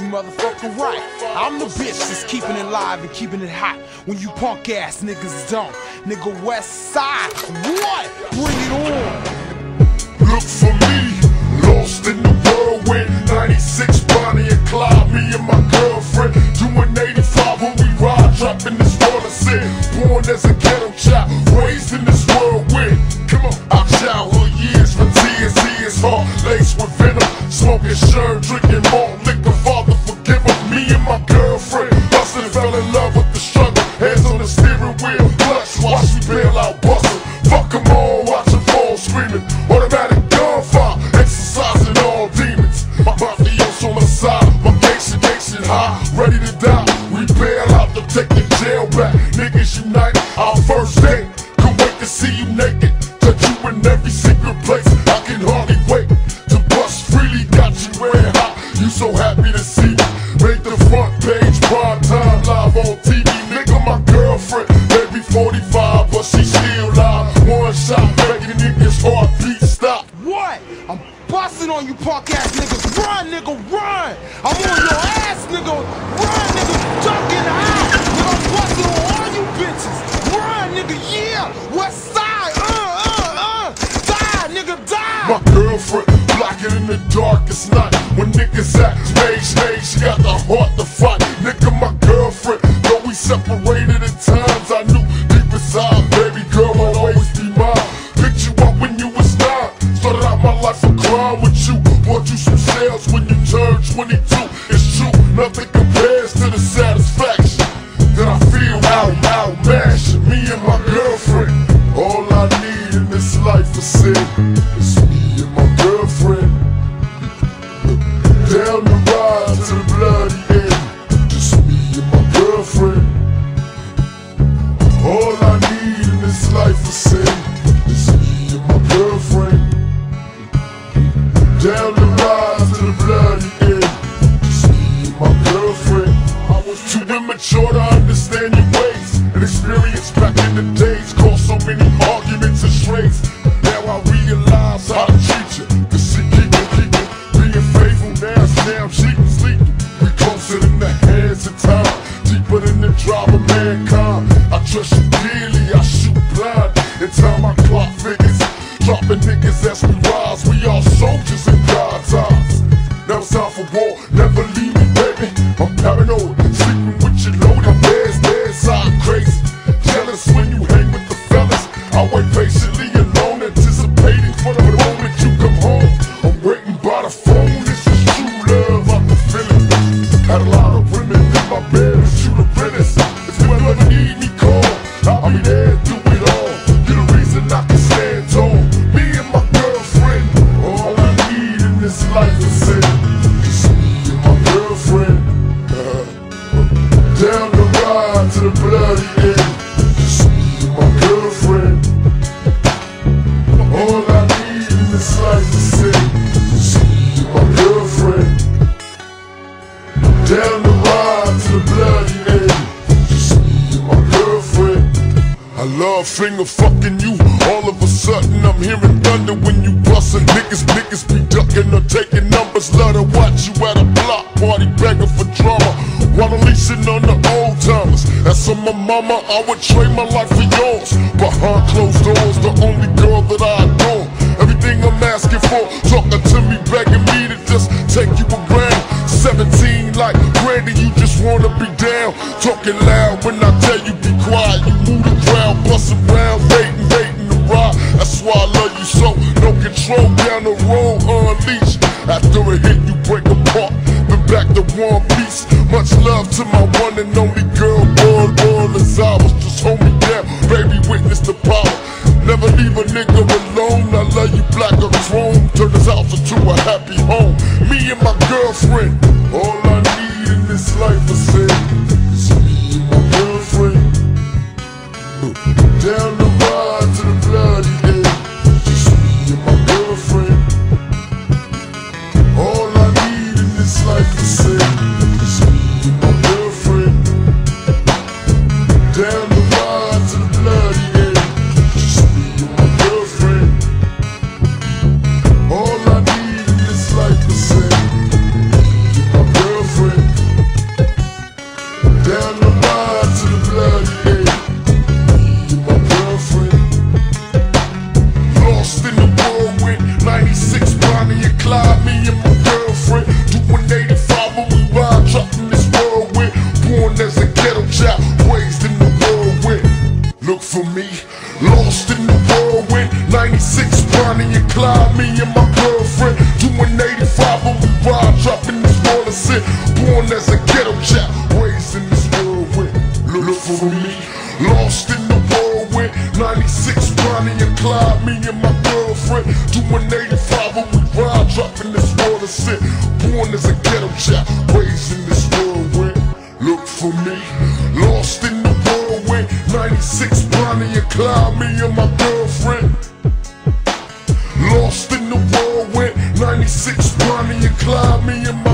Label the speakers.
Speaker 1: you motherfucker right. I'm the bitch that's keeping it live and keeping it hot when you punk ass niggas don't. Nigga West Side, what? Bring it on.
Speaker 2: Look for me, lost in the whirlwind. 96 Bonnie and Clyde, me and my girlfriend. Doing 85 when we ride, dropping this water sin. Born as a ghetto child, raised in this whirlwind. Come on, our childhood years for tears, is hard, laced with venom. Smoking shirt, drinking the back. Niggas unite, our first date. Can't wait to see you naked. Touch you in every secret place. I can hardly wait to bust freely. Got you red hot. You so happy to see me. Make the front page, prime time, live on TV. Nigga, my girlfriend, maybe 45, but she still live. One shot, making niggas heartbeat stop.
Speaker 1: What? I'm busting on you punk ass niggas. Run, nigga, run! I'm on your ass, nigga. Run, nigga, ducking out. Nigga, I'm busting on all you bitches. Run, nigga, yeah. West side, uh, uh, uh. Die, nigga, die.
Speaker 2: My girlfriend, blocking in the darkest night. When niggas act stage, stage, she got the heart to fight. Nigga, my girlfriend, though we separated at times, I knew deep inside, Down the ride to the bloody end. Just me and my girlfriend. All I need in this life is sin. It's me and my girlfriend. Down the ride to the bloody end. Just me and my girlfriend. I was too immature to understand your ways and experience back in the days. Caused so many arguments and strays. Mankind. I trust you dearly, I shoot blind. In time my clock figures. Dropping niggas as we rise. We all soldiers in God's eyes. Now it's time for war, never leave me, baby. I'm paranoid, sleeping with you loaded. Bears, dead side crazy. Jealous when you hang with the fellas. I wait patiently alone, anticipating for the moment you come home. I'm waiting by the phone, finger fucking you. All of a sudden I'm hearing thunder when you bustin'. Niggas, niggas be ducking or taking numbers. Love to watch you at a block party begging for drama. While unleashing on the old timers. As on my mama, I would trade my life for yours. Behind closed doors, the only girl that I adore. Everything I'm asking for, talking to me, begging me to just take you around. 17 like Brandy, you just wanna be down. Talking loud when I tell you be quiet. You move crowd, bust around, waiting, waiting to ride. That's why I love you so. No control down the road, unleashed. After a hit, you break apart. Been back to one piece. Much love to my one and only girl, born, born as I was. Just hold me down, baby, witness the power. Never leave a nigga alone. I love you black or chrome. Turn this house into a happy home. Me and my girlfriend. Sin. Born as a ghetto child, raised in this whirlwind. Look for me. Lost in the whirlwind, 96 Bonnie and Clyde, me and my girlfriend. Doing 85 when we ride, dropping this water sin. Born as a ghetto child, raised in this whirlwind. Look for me. Lost in the whirlwind, 96 Bonnie and Clyde, me and my girlfriend. Lost in the whirlwind, 96 Bonnie and Clyde, me and my